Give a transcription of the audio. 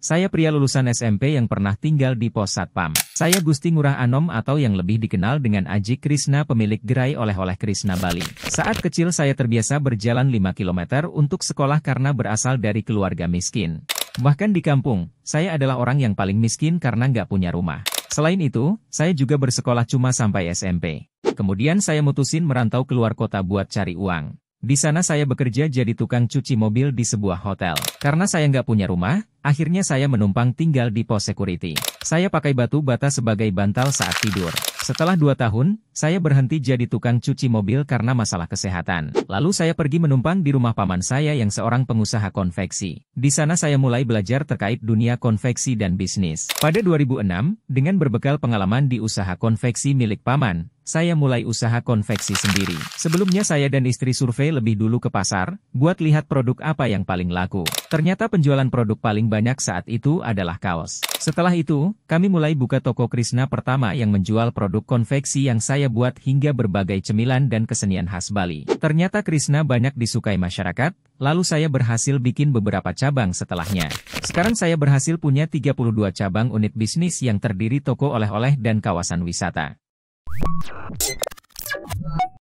Saya pria lulusan SMP yang pernah tinggal di pos Satpam. Saya Gusti Ngurah Anom atau yang lebih dikenal dengan Aji Krishna pemilik gerai oleh-oleh Krishna Bali. Saat kecil saya terbiasa berjalan 5 km untuk sekolah karena berasal dari keluarga miskin. Bahkan di kampung, saya adalah orang yang paling miskin karena nggak punya rumah. Selain itu, saya juga bersekolah cuma sampai SMP. Kemudian saya mutusin merantau keluar kota buat cari uang. Di sana saya bekerja jadi tukang cuci mobil di sebuah hotel. Karena saya nggak punya rumah, akhirnya saya menumpang tinggal di pos security. Saya pakai batu bata sebagai bantal saat tidur. Setelah dua tahun, saya berhenti jadi tukang cuci mobil karena masalah kesehatan. Lalu saya pergi menumpang di rumah paman saya yang seorang pengusaha konveksi. Di sana saya mulai belajar terkait dunia konveksi dan bisnis. Pada 2006, dengan berbekal pengalaman di usaha konveksi milik paman, saya mulai usaha konveksi sendiri. Sebelumnya saya dan istri survei lebih dulu ke pasar, buat lihat produk apa yang paling laku. Ternyata penjualan produk paling banyak saat itu adalah kaos. Setelah itu, kami mulai buka toko Krishna pertama yang menjual produk konveksi yang saya buat hingga berbagai cemilan dan kesenian khas Bali. Ternyata Krishna banyak disukai masyarakat, lalu saya berhasil bikin beberapa cabang setelahnya. Sekarang saya berhasil punya 32 cabang unit bisnis yang terdiri toko oleh-oleh dan kawasan wisata. すいません。